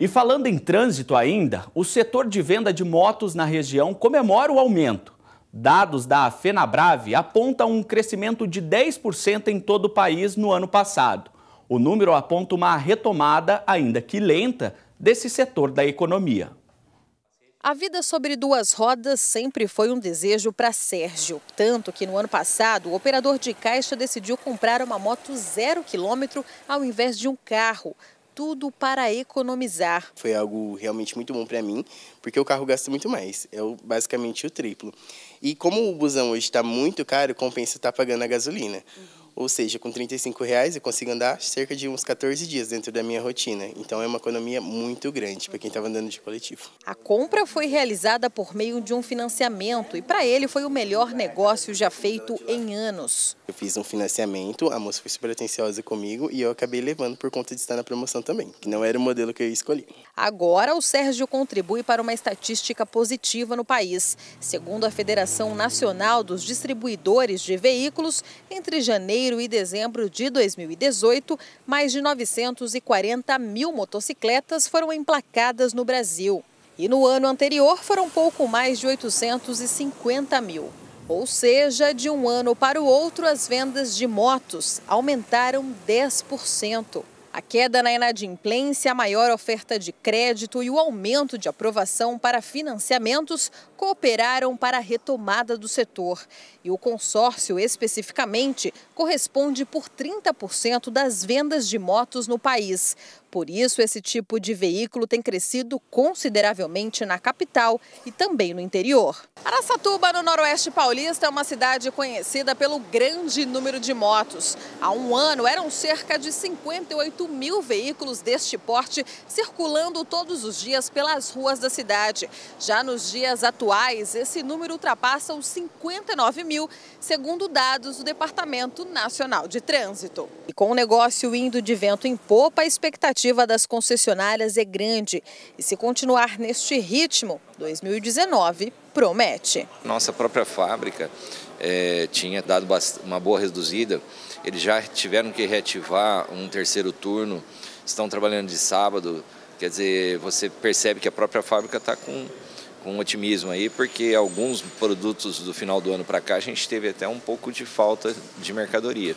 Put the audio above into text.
E falando em trânsito ainda, o setor de venda de motos na região comemora o aumento. Dados da FenaBrave apontam um crescimento de 10% em todo o país no ano passado. O número aponta uma retomada, ainda que lenta, desse setor da economia. A vida sobre duas rodas sempre foi um desejo para Sérgio. Tanto que no ano passado, o operador de caixa decidiu comprar uma moto zero quilômetro ao invés de um carro tudo para economizar. Foi algo realmente muito bom para mim, porque o carro gasta muito mais, é basicamente o triplo. E como o busão hoje está muito caro, compensa estar tá pagando a gasolina. Uhum. Ou seja, com 35 reais eu consigo andar cerca de uns 14 dias dentro da minha rotina. Então é uma economia muito grande para quem estava andando de coletivo. A compra foi realizada por meio de um financiamento e para ele foi o melhor negócio já feito em anos. Eu fiz um financiamento, a moça foi super atenciosa comigo e eu acabei levando por conta de estar na promoção também, que não era o modelo que eu escolhi. Agora o Sérgio contribui para uma estatística positiva no país. Segundo a Federação Nacional dos Distribuidores de Veículos, entre janeiro janeiro e dezembro de 2018, mais de 940 mil motocicletas foram emplacadas no Brasil. E no ano anterior foram pouco mais de 850 mil. Ou seja, de um ano para o outro, as vendas de motos aumentaram 10%. A queda na inadimplência, a maior oferta de crédito e o aumento de aprovação para financiamentos cooperaram para a retomada do setor. E o consórcio, especificamente, corresponde por 30% das vendas de motos no país. Por isso, esse tipo de veículo tem crescido consideravelmente na capital e também no interior. Araçatuba, no Noroeste Paulista, é uma cidade conhecida pelo grande número de motos. Há um ano, eram cerca de 58 mil veículos deste porte circulando todos os dias pelas ruas da cidade. Já nos dias atuais, esse número ultrapassa os 59 mil, segundo dados do Departamento Nacional de Trânsito. E com o negócio indo de vento em popa, a expectativa expectativa das concessionárias é grande e se continuar neste ritmo, 2019 promete. Nossa própria fábrica é, tinha dado uma boa reduzida, eles já tiveram que reativar um terceiro turno, estão trabalhando de sábado, quer dizer, você percebe que a própria fábrica está com com otimismo aí, porque alguns produtos do final do ano para cá a gente teve até um pouco de falta de mercadoria.